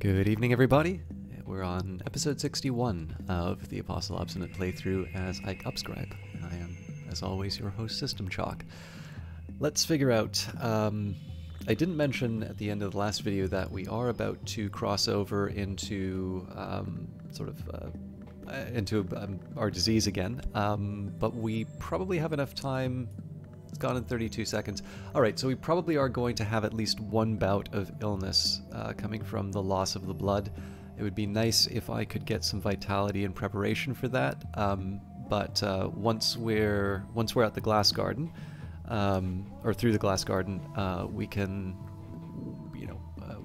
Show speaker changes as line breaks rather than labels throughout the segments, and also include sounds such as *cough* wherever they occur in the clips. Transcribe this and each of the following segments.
Good evening, everybody. We're on episode 61 of the Apostle Obsonate playthrough as Ike Upscribe. I am, as always, your host, System Chalk. Let's figure out. Um, I didn't mention at the end of the last video that we are about to cross over into um, sort of uh, into um, our disease again, um, but we probably have enough time it's gone in 32 seconds. All right, so we probably are going to have at least one bout of illness uh, coming from the loss of the blood. It would be nice if I could get some vitality in preparation for that. Um, but uh, once we're once we're at the glass garden, um, or through the glass garden, uh, we can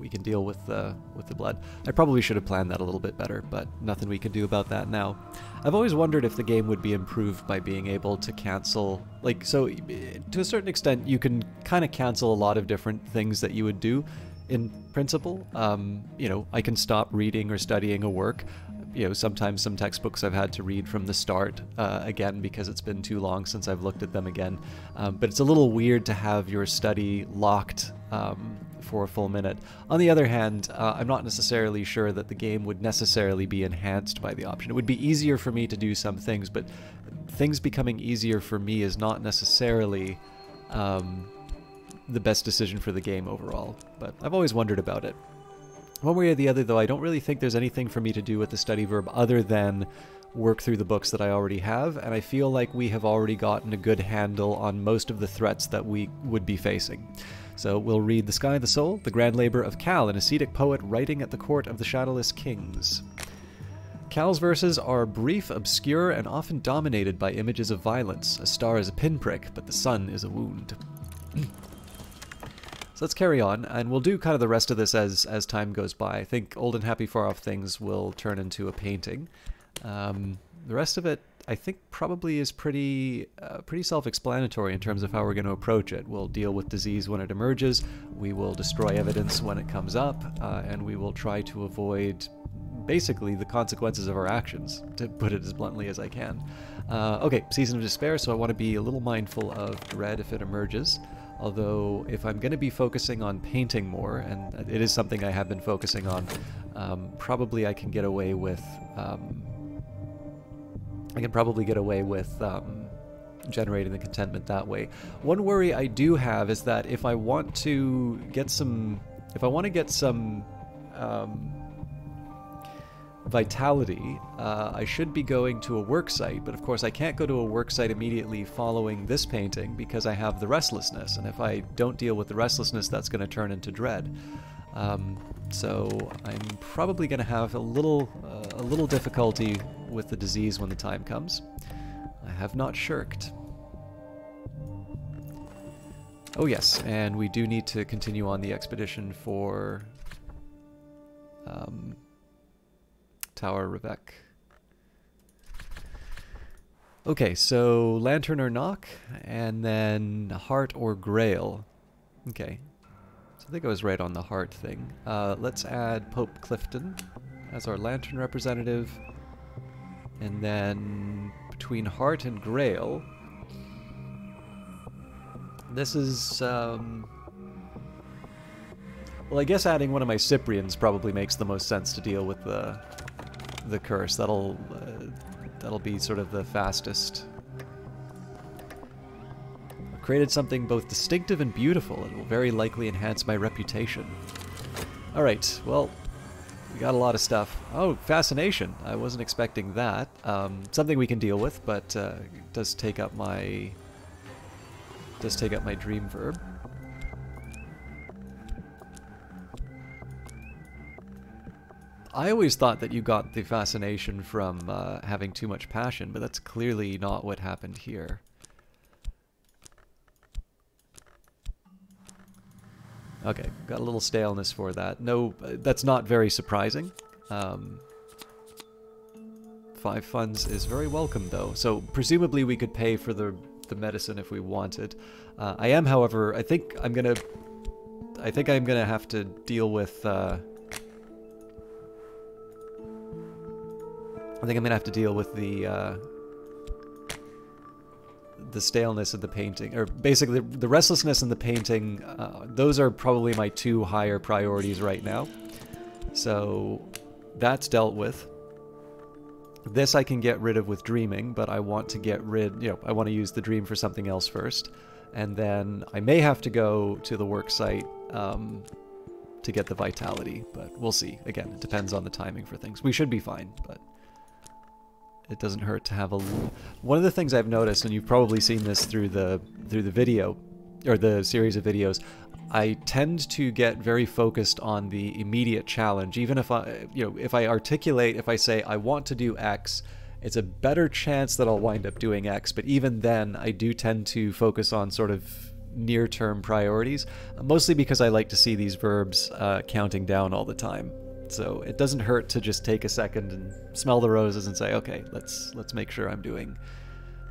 we can deal with the with the blood. I probably should have planned that a little bit better, but nothing we can do about that now. I've always wondered if the game would be improved by being able to cancel, like, so to a certain extent, you can kind of cancel a lot of different things that you would do in principle. Um, you know, I can stop reading or studying a work. You know, sometimes some textbooks I've had to read from the start uh, again because it's been too long since I've looked at them again. Um, but it's a little weird to have your study locked um, for a full minute. On the other hand, uh, I'm not necessarily sure that the game would necessarily be enhanced by the option. It would be easier for me to do some things, but things becoming easier for me is not necessarily um, the best decision for the game overall. But I've always wondered about it. One way or the other, though, I don't really think there's anything for me to do with the study verb other than work through the books that I already have, and I feel like we have already gotten a good handle on most of the threats that we would be facing. So we'll read The Sky of the Soul, the grand labor of Cal, an ascetic poet writing at the court of the Shadowless Kings. Cal's verses are brief, obscure, and often dominated by images of violence. A star is a pinprick, but the sun is a wound. *clears throat* So let's carry on, and we'll do kind of the rest of this as as time goes by. I think Old and Happy Far Off Things will turn into a painting. Um, the rest of it I think probably is pretty uh, pretty self-explanatory in terms of how we're going to approach it. We'll deal with disease when it emerges, we will destroy evidence when it comes up, uh, and we will try to avoid basically the consequences of our actions, to put it as bluntly as I can. Uh, okay, Season of Despair, so I want to be a little mindful of dread if it emerges. Although, if I'm going to be focusing on painting more, and it is something I have been focusing on, um, probably I can get away with um, I can probably get away with um, generating the contentment that way. One worry I do have is that if I want to get some, if I want to get some um, vitality, uh, I should be going to a work site, but of course I can't go to a work site immediately following this painting because I have the restlessness, and if I don't deal with the restlessness, that's going to turn into dread. Um, so I'm probably going to have a little, uh, a little difficulty with the disease when the time comes. I have not shirked. Oh yes, and we do need to continue on the expedition for um, Tower Revek. Okay, so Lantern or Knock, and then Heart or Grail. Okay, so I think I was right on the heart thing. Uh, let's add Pope Clifton as our lantern representative. And then between heart and grail, this is, um, well, I guess adding one of my Cyprians probably makes the most sense to deal with the the curse. That'll uh, that'll be sort of the fastest created something both distinctive and beautiful. It will very likely enhance my reputation. Alright, well, we got a lot of stuff. Oh, fascination. I wasn't expecting that. Um, something we can deal with, but uh, does take up my does take up my dream verb. I always thought that you got the fascination from uh, having too much passion, but that's clearly not what happened here. Okay, got a little staleness for that. No, that's not very surprising. Um, five funds is very welcome, though. So presumably we could pay for the the medicine if we wanted. Uh, I am, however, I think I'm gonna, I think I'm gonna have to deal with. Uh, I think I'm gonna have to deal with the. Uh, the staleness of the painting, or basically the restlessness in the painting, uh, those are probably my two higher priorities right now. So that's dealt with. This I can get rid of with dreaming, but I want to get rid, you know, I want to use the dream for something else first. And then I may have to go to the work site um, to get the vitality, but we'll see. Again, it depends on the timing for things. We should be fine, but it doesn't hurt to have a. One of the things I've noticed, and you've probably seen this through the through the video, or the series of videos, I tend to get very focused on the immediate challenge. Even if I, you know, if I articulate, if I say I want to do X, it's a better chance that I'll wind up doing X. But even then, I do tend to focus on sort of near-term priorities, mostly because I like to see these verbs uh, counting down all the time. So it doesn't hurt to just take a second and smell the roses and say, okay, let's let's make sure I'm doing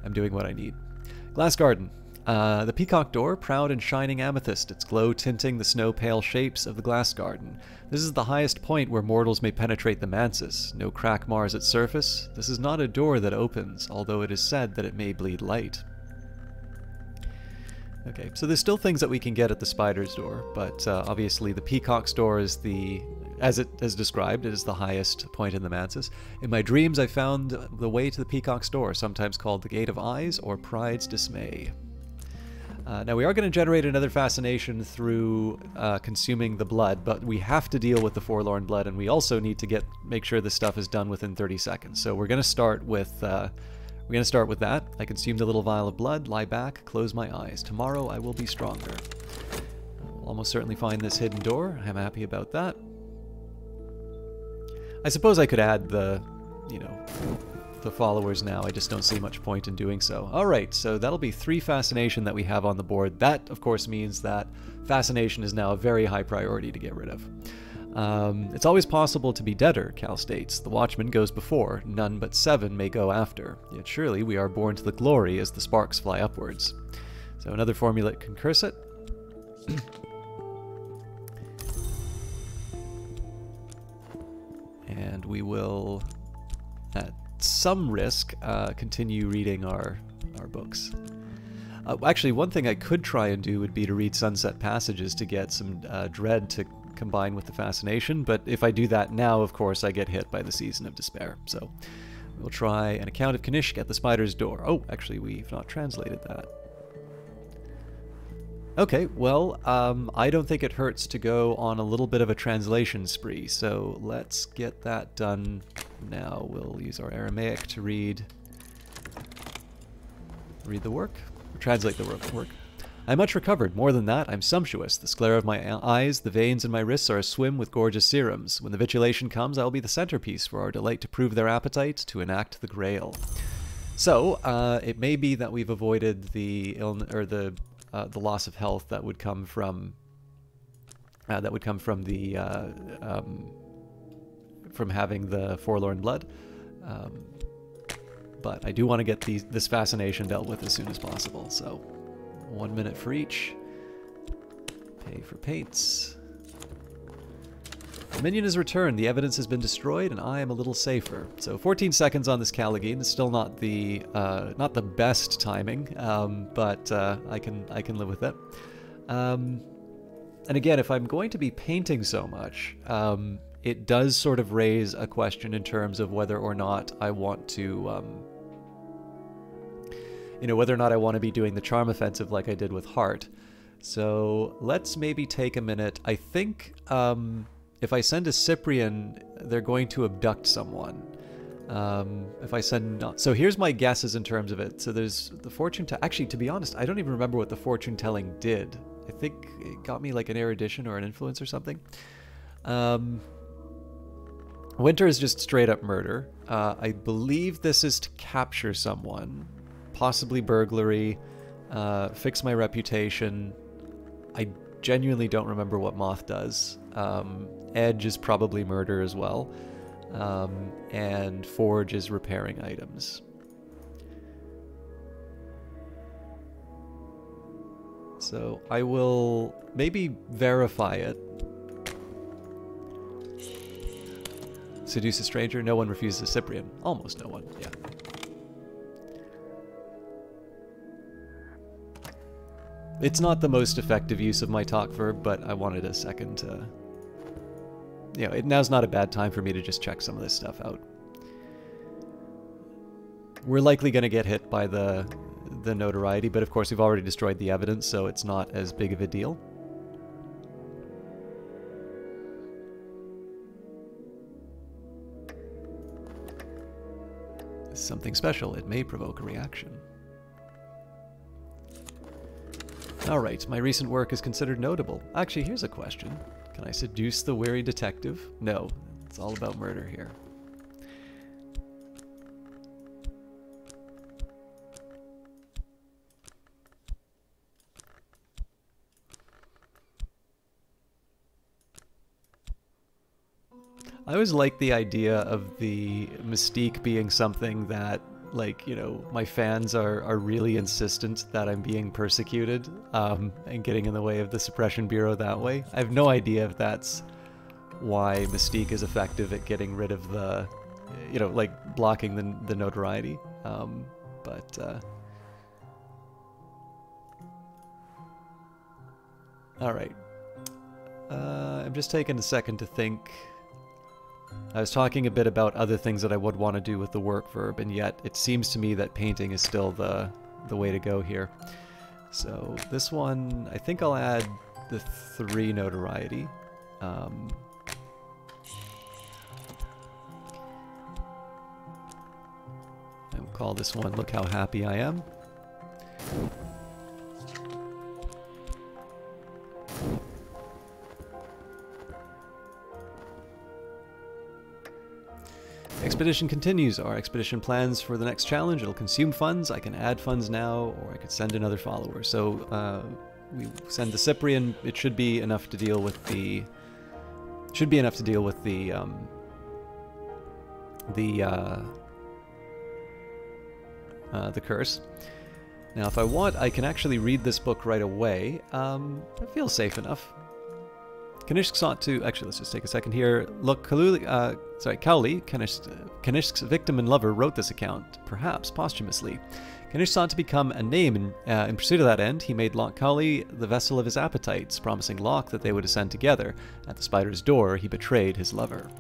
I'm doing what I need. Glass garden. Uh, the peacock door, proud and shining amethyst, its glow tinting the snow pale shapes of the glass garden. This is the highest point where mortals may penetrate the mansus. No crack mars its surface. This is not a door that opens, although it is said that it may bleed light. Okay, so there's still things that we can get at the spider's door, but uh, obviously the peacock's door is the as it is described, it is the highest point in the Mansus. In my dreams, I found the way to the Peacock's Door, sometimes called the Gate of Eyes or Pride's Dismay. Uh, now, we are going to generate another fascination through uh, consuming the blood, but we have to deal with the Forlorn Blood, and we also need to get make sure this stuff is done within 30 seconds. So we're going to start with... Uh, we're going to start with that. I consumed the little vial of blood, lie back, close my eyes. Tomorrow I will be stronger. I'll almost certainly find this hidden door. I'm happy about that. I suppose I could add the, you know, the followers now. I just don't see much point in doing so. Alright, so that'll be three Fascination that we have on the board. That, of course, means that Fascination is now a very high priority to get rid of. Um, it's always possible to be deader, Cal states. The Watchman goes before, none but seven may go after. Yet surely we are born to the glory as the sparks fly upwards. So another formula concursit. *clears throat* and we will, at some risk, uh, continue reading our, our books. Uh, actually, one thing I could try and do would be to read Sunset Passages to get some uh, dread to combine with the fascination, but if I do that now, of course, I get hit by the Season of Despair. So we'll try an account of Kanishk at the Spider's Door. Oh, actually, we've not translated that. Okay, well, um, I don't think it hurts to go on a little bit of a translation spree, so let's get that done now. We'll use our Aramaic to read read the work, translate the work. I'm much recovered. More than that, I'm sumptuous. The sclera of my eyes, the veins in my wrists are aswim with gorgeous serums. When the vitulation comes, I'll be the centerpiece for our delight to prove their appetite, to enact the grail. So, uh, it may be that we've avoided the illness or the uh, the loss of health that would come from uh, that would come from the uh, um, from having the forlorn blood. Um, but I do want to get these, this fascination dealt with as soon as possible. So, one minute for each. Pay for paints. The minion has returned, the evidence has been destroyed, and I am a little safer. So 14 seconds on this Callagine is still not the uh, not the best timing, um, but uh, I can I can live with it. Um, and again, if I'm going to be painting so much, um, it does sort of raise a question in terms of whether or not I want to, um, you know, whether or not I want to be doing the charm offensive like I did with Heart. So let's maybe take a minute. I think um, if I send a Cyprian, they're going to abduct someone. Um, if I send not, so here's my guesses in terms of it. So there's the fortune. To actually, to be honest, I don't even remember what the fortune telling did. I think it got me like an erudition or an influence or something. Um, Winter is just straight up murder. Uh, I believe this is to capture someone, possibly burglary, uh, fix my reputation. I genuinely don't remember what Moth does. Um, Edge is probably murder as well. Um, and Forge is repairing items. So I will maybe verify it. Seduce a stranger, no one refuses a Cyprian. Almost no one, yeah. It's not the most effective use of my talk verb, but I wanted a second to you know, it, now's not a bad time for me to just check some of this stuff out. We're likely going to get hit by the the notoriety, but of course we've already destroyed the evidence, so it's not as big of a deal. Something special, it may provoke a reaction. Alright, my recent work is considered notable. Actually, here's a question. Can I seduce the weary detective? No, it's all about murder here. I always like the idea of the mystique being something that, like, you know, my fans are, are really insistent that I'm being persecuted um, and getting in the way of the Suppression Bureau that way. I have no idea if that's why Mystique is effective at getting rid of the, you know, like blocking the, the notoriety. Um, but, uh, all right. Uh, I'm just taking a second to think I was talking a bit about other things that I would want to do with the work verb, and yet it seems to me that painting is still the, the way to go here. So this one, I think I'll add the three notoriety. Um, and we'll call this one Look How Happy I Am. Expedition continues. Our expedition plans for the next challenge. It'll consume funds. I can add funds now, or I could send another follower. So uh, we send the Cyprian. It should be enough to deal with the. Should be enough to deal with the. Um, the. Uh, uh, the curse. Now, if I want, I can actually read this book right away. Um, it feels safe enough. Kanishk sought to actually let's just take a second here. Look, Kaluli, uh, sorry, Cowley, Kanishk, Kanishk's victim and lover, wrote this account, perhaps posthumously. Kanishk sought to become a name, and uh, in pursuit of that end, he made Loch Cowley the vessel of his appetites, promising Loch that they would ascend together. At the spider's door, he betrayed his lover.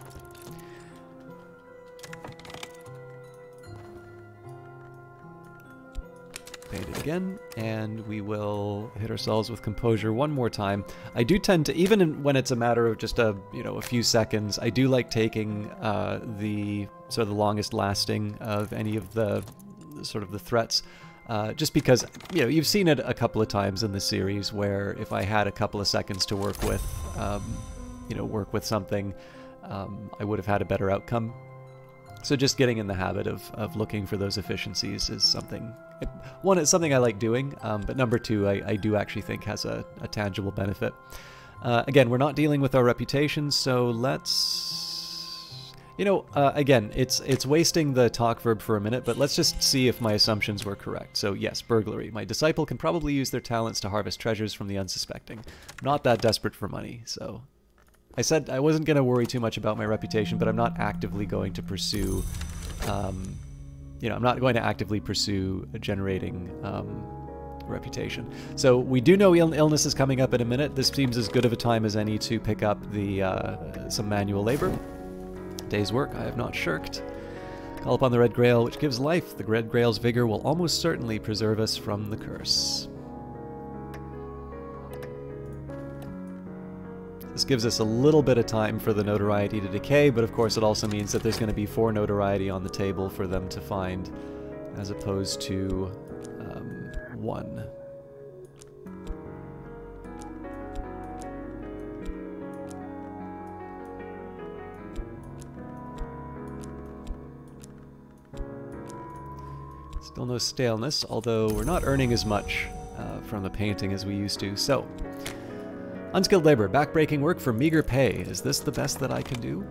It again, and we will hit ourselves with composure one more time. I do tend to, even when it's a matter of just a you know a few seconds, I do like taking uh, the sort of the longest lasting of any of the sort of the threats. Uh, just because you know you've seen it a couple of times in the series where if I had a couple of seconds to work with, um, you know, work with something, um, I would have had a better outcome. So just getting in the habit of, of looking for those efficiencies is something, one, it's something I like doing, um, but number two, I, I, do actually think has a, a tangible benefit. Uh, again, we're not dealing with our reputation, so let's, you know, uh, again, it's it's wasting the talk verb for a minute, but let's just see if my assumptions were correct. So yes, burglary. My disciple can probably use their talents to harvest treasures from the unsuspecting. not that desperate for money, so I said I wasn't going to worry too much about my reputation, but I'm not actively going to pursue, um, you know, I'm not going to actively pursue generating um, reputation. So we do know Ill illness is coming up in a minute. This seems as good of a time as any to pick up the uh, some manual labor. Day's work I have not shirked. Call upon the Red Grail, which gives life. The Red Grail's vigor will almost certainly preserve us from the curse. This gives us a little bit of time for the notoriety to decay, but of course it also means that there's going to be four notoriety on the table for them to find, as opposed to um, one. Still no staleness, although we're not earning as much uh, from the painting as we used to. So, Unskilled labor, backbreaking work for meager pay. Is this the best that I can do?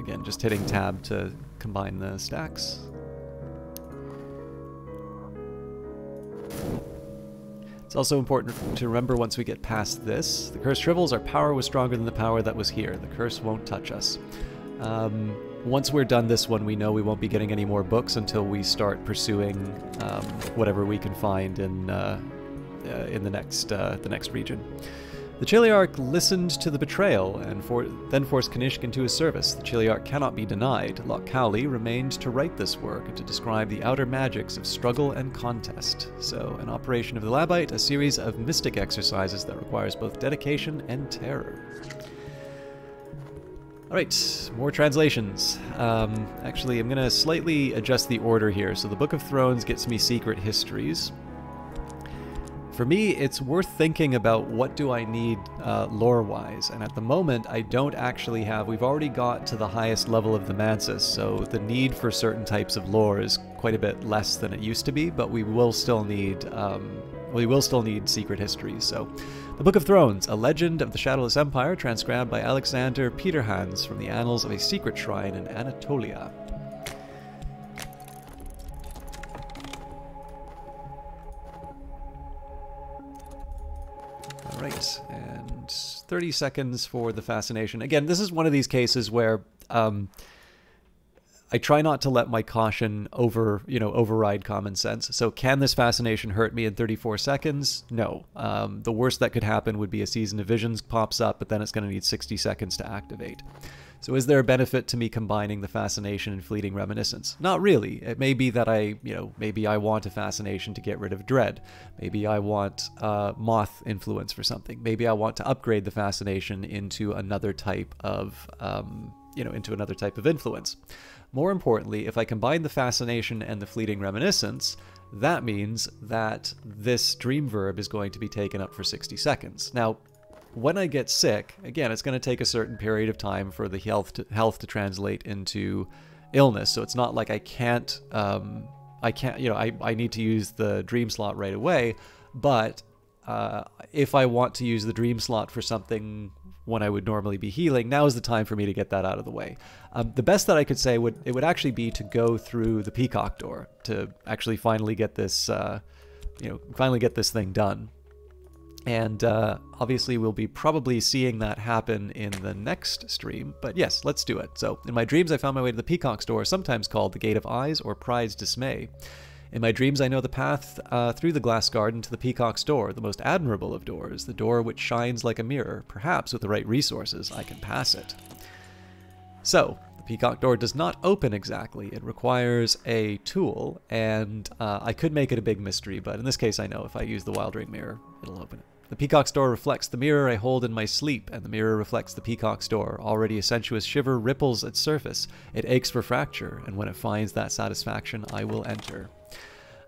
Again, just hitting tab to combine the stacks. It's also important to remember once we get past this, the curse shrivels, our power was stronger than the power that was here. The curse won't touch us. Um, once we're done this one, we know we won't be getting any more books until we start pursuing um, whatever we can find in uh, uh, in the next uh, the next region. The Chiliarch listened to the betrayal and for, then forced Kanishk into his service. The Chiliarch cannot be denied. Cowley remained to write this work and to describe the outer magics of struggle and contest. So, an operation of the Labite, a series of mystic exercises that requires both dedication and terror. Alright, more translations. Um, actually, I'm going to slightly adjust the order here. So the Book of Thrones gets me secret histories. For me, it's worth thinking about what do I need uh, lore-wise, and at the moment, I don't actually have... We've already got to the highest level of the Mansus, so the need for certain types of lore is quite a bit less than it used to be, but we will still need... Um, we will still need secret histories, so... The Book of Thrones, a legend of the Shadowless Empire, transcribed by Alexander Peterhans from the Annals of a Secret Shrine in Anatolia. Alright, and 30 seconds for the fascination. Again, this is one of these cases where um, I try not to let my caution over, you know, override common sense. So can this fascination hurt me in 34 seconds? No. Um, the worst that could happen would be a season of visions pops up, but then it's going to need 60 seconds to activate. So is there a benefit to me combining the fascination and fleeting reminiscence? Not really. It may be that I, you know, maybe I want a fascination to get rid of dread. Maybe I want uh, moth influence for something. Maybe I want to upgrade the fascination into another type of, um, you know, into another type of influence. More importantly, if I combine the fascination and the fleeting reminiscence, that means that this dream verb is going to be taken up for 60 seconds. Now, when I get sick, again, it's going to take a certain period of time for the health to, health to translate into illness. So it's not like I can't, um, I can't, you know, I, I need to use the dream slot right away. But uh, if I want to use the dream slot for something when I would normally be healing, now is the time for me to get that out of the way. Um, the best that I could say would it would actually be to go through the peacock door to actually finally get this, uh, you know, finally get this thing done. And uh, obviously, we'll be probably seeing that happen in the next stream. But yes, let's do it. So, in my dreams, I found my way to the Peacock's Door, sometimes called the Gate of Eyes or Pride's Dismay. In my dreams, I know the path uh, through the glass garden to the Peacock's Door, the most admirable of doors, the door which shines like a mirror. Perhaps with the right resources, I can pass it. So, the Peacock Door does not open exactly. It requires a tool, and uh, I could make it a big mystery, but in this case, I know if I use the Wild Ring Mirror, it'll open it. The peacock's door reflects the mirror I hold in my sleep, and the mirror reflects the peacock's door. Already a sensuous shiver ripples its surface. It aches for fracture, and when it finds that satisfaction, I will enter.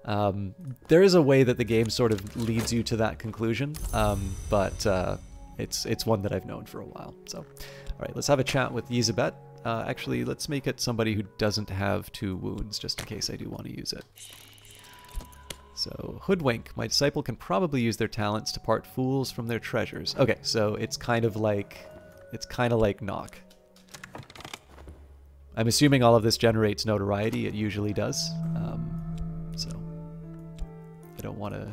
Um, there is a way that the game sort of leads you to that conclusion, um, but uh, it's it's one that I've known for a while. So, all right, let's have a chat with Yzabet. Uh, actually, let's make it somebody who doesn't have two wounds, just in case I do want to use it. So, Hoodwink. My disciple can probably use their talents to part fools from their treasures. Okay, so it's kind of like... It's kind of like Knock. I'm assuming all of this generates notoriety. It usually does. Um, I don't want to...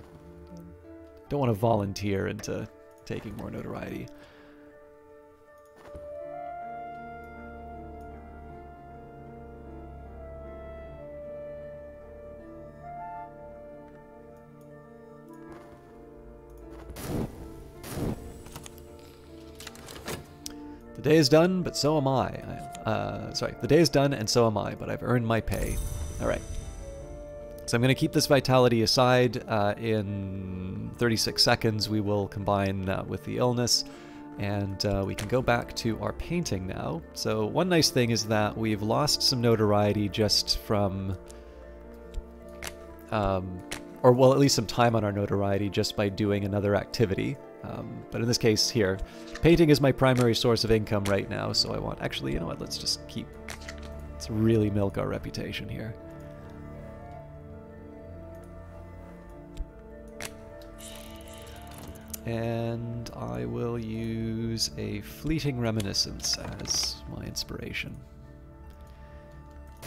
Don't want to volunteer into taking more notoriety. The day is done, but so am I. Uh, sorry, the day is done and so am I, but I've earned my pay. Alright. So I'm going to keep this vitality aside. Uh, in 36 seconds, we will combine uh, with the illness, and uh, we can go back to our painting now. So one nice thing is that we've lost some notoriety just from... Um, or well, at least some time on our notoriety just by doing another activity. Um, but in this case here, painting is my primary source of income right now, so I want... Actually, you know what, let's just keep... Let's really milk our reputation here. And I will use a fleeting reminiscence as my inspiration.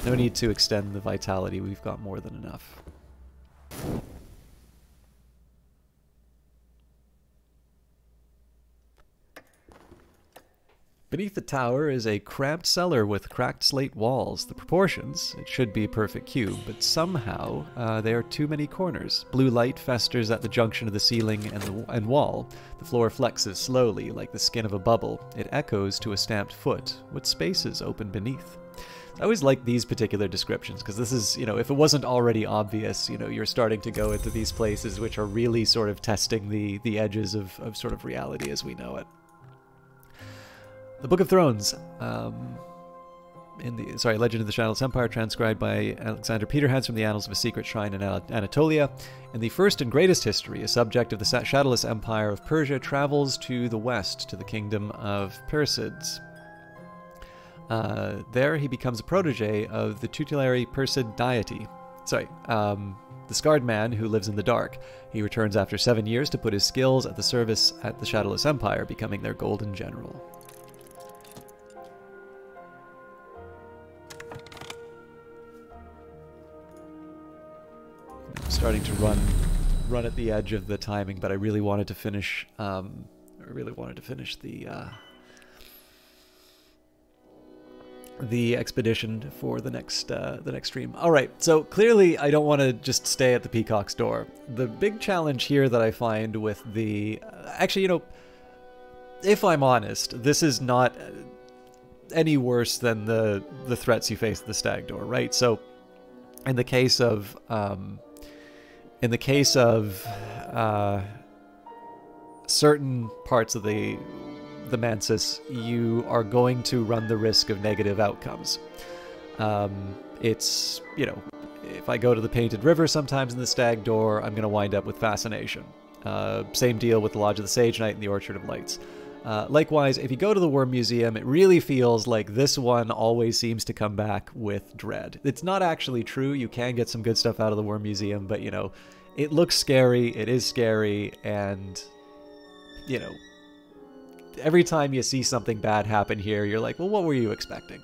No need to extend the vitality, we've got more than enough. Beneath the tower is a cramped cellar with cracked slate walls. The proportions, it should be a perfect cube, but somehow uh, there are too many corners. Blue light festers at the junction of the ceiling and, the, and wall. The floor flexes slowly, like the skin of a bubble. It echoes to a stamped foot. What spaces open beneath? I always like these particular descriptions because this is, you know, if it wasn't already obvious, you know, you're starting to go into these places which are really sort of testing the the edges of, of sort of reality as we know it. The Book of Thrones, um, in the sorry, Legend of the Shadowless Empire, transcribed by Alexander Peterhans from the Annals of a Secret Shrine in Anatolia. In the first and greatest history, a subject of the Shadowless Empire of Persia travels to the west to the kingdom of Persids. Uh, there, he becomes a protege of the tutelary Persid deity. Sorry, um, the scarred man who lives in the dark. He returns after seven years to put his skills at the service at the Shadowless Empire, becoming their golden general. Starting to run, run at the edge of the timing, but I really wanted to finish. Um, I really wanted to finish the. Uh, the expedition for the next uh, the next stream. All right, so clearly I don't want to just stay at the Peacock's door. The big challenge here that I find with the uh, actually, you know, if I'm honest, this is not any worse than the the threats you face at the Stag Door, right? So, in the case of um, in the case of uh, certain parts of the the Mansus, you are going to run the risk of negative outcomes. Um, it's, you know, if I go to the Painted River sometimes in the Stag Door, I'm going to wind up with Fascination. Uh, same deal with the Lodge of the Sage Knight and the Orchard of Lights. Uh, likewise, if you go to the Worm Museum, it really feels like this one always seems to come back with dread. It's not actually true. You can get some good stuff out of the Worm Museum, but, you know, it looks scary, it is scary, and, you know, every time you see something bad happen here, you're like, well, what were you expecting?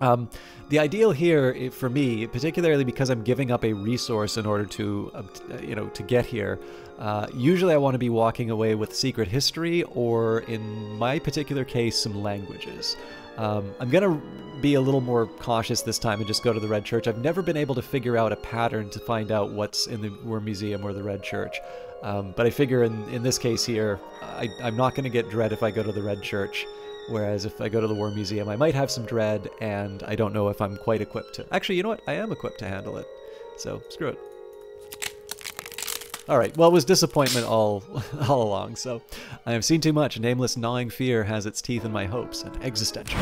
Um, the ideal here, for me, particularly because I'm giving up a resource in order to, uh, you know, to get here, uh, usually I want to be walking away with secret history, or in my particular case, some languages. Um, I'm going to be a little more cautious this time and just go to the Red Church. I've never been able to figure out a pattern to find out what's in the Worm Museum or the Red Church. Um, but I figure in, in this case here, I, I'm not going to get dread if I go to the Red Church. Whereas if I go to the Worm Museum, I might have some dread, and I don't know if I'm quite equipped to. Actually, you know what? I am equipped to handle it. So screw it. All right. Well, it was disappointment all *laughs* all along. So I have seen too much. Nameless gnawing fear has its teeth in my hopes. An existential.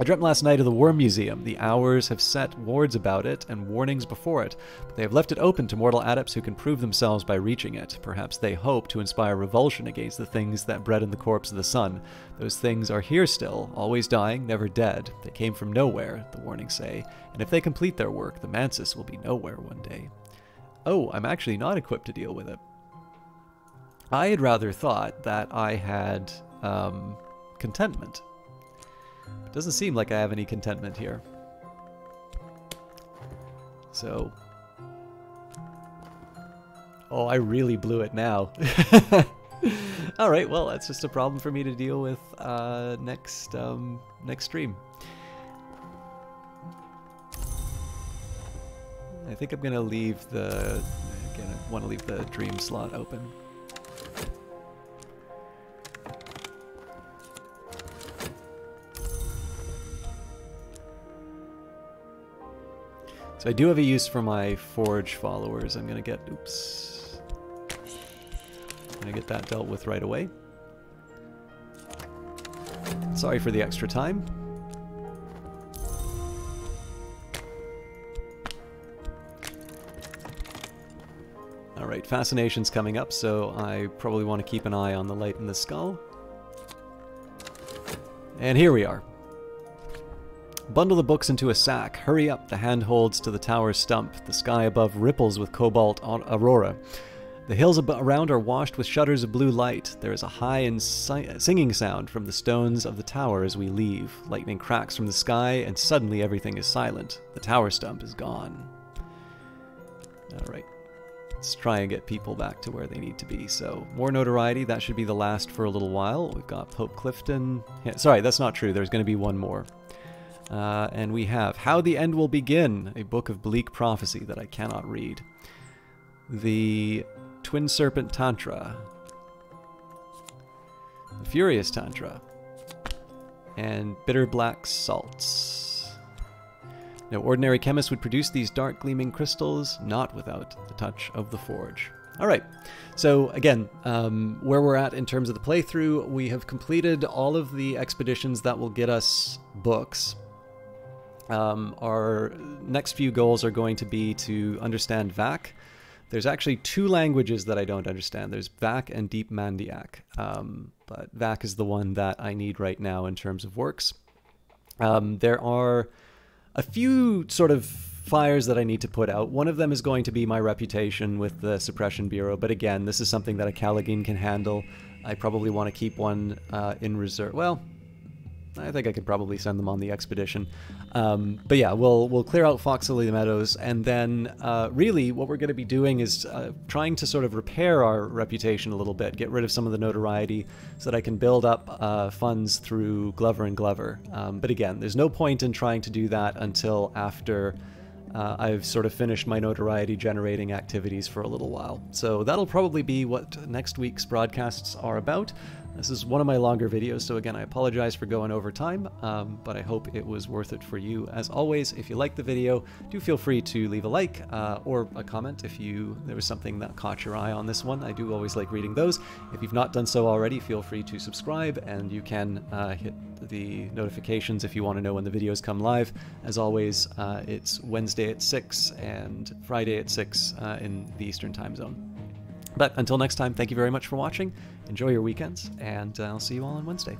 I dreamt last night of the Worm Museum. The hours have set wards about it and warnings before it, but they have left it open to mortal adepts who can prove themselves by reaching it. Perhaps they hope to inspire revulsion against the things that bred in the corpse of the sun. Those things are here still, always dying, never dead. They came from nowhere, the warnings say, and if they complete their work, the Mansus will be nowhere one day. Oh, I'm actually not equipped to deal with it. I had rather thought that I had um, contentment it doesn't seem like I have any contentment here. So... Oh, I really blew it now. *laughs* Alright, well, that's just a problem for me to deal with uh, next, um, next stream. I think I'm gonna leave the... Again, I want to leave the dream slot open. So I do have a use for my Forge followers. I'm gonna get, oops. I'm gonna get that dealt with right away. Sorry for the extra time. Alright, Fascination's coming up, so I probably want to keep an eye on the light in the skull. And here we are. Bundle the books into a sack. Hurry up, the hand holds to the tower's stump. The sky above ripples with cobalt aurora. The hills around are washed with shutters of blue light. There is a high and si singing sound from the stones of the tower as we leave. Lightning cracks from the sky, and suddenly everything is silent. The tower stump is gone. Alright. Let's try and get people back to where they need to be. So more notoriety. That should be the last for a little while. We've got Pope Clifton. Yeah, sorry, that's not true. There's going to be one more. Uh, and we have How the End Will Begin, a book of bleak prophecy that I cannot read. The Twin Serpent Tantra. The Furious Tantra. And Bitter Black Salts. No ordinary chemist would produce these dark gleaming crystals, not without the touch of the forge. All right, so again, um, where we're at in terms of the playthrough, we have completed all of the expeditions that will get us books. Um, our next few goals are going to be to understand Vak. There's actually two languages that I don't understand. There's Vak and Deep Mandaic, um, but Vak is the one that I need right now in terms of works. Um, there are a few sort of fires that I need to put out. One of them is going to be my reputation with the Suppression Bureau, but again, this is something that a Callaghan can handle. I probably want to keep one uh, in reserve. Well, I think I could probably send them on the expedition. Um, but yeah, we'll we'll clear out Foxley the Meadows, and then uh, really what we're going to be doing is uh, trying to sort of repair our reputation a little bit, get rid of some of the notoriety, so that I can build up uh, funds through Glover and Glover. Um, but again, there's no point in trying to do that until after. Uh, I've sort of finished my notoriety generating activities for a little while. So that'll probably be what next week's broadcasts are about. This is one of my longer videos, so again, I apologize for going over time, um, but I hope it was worth it for you. As always, if you liked the video, do feel free to leave a like uh, or a comment if you there was something that caught your eye on this one. I do always like reading those. If you've not done so already, feel free to subscribe, and you can uh, hit the notifications if you want to know when the videos come live. As always, uh, it's Wednesday at 6 and Friday at 6 uh, in the Eastern Time Zone. But until next time, thank you very much for watching. Enjoy your weekends, and I'll see you all on Wednesday.